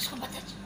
上班再走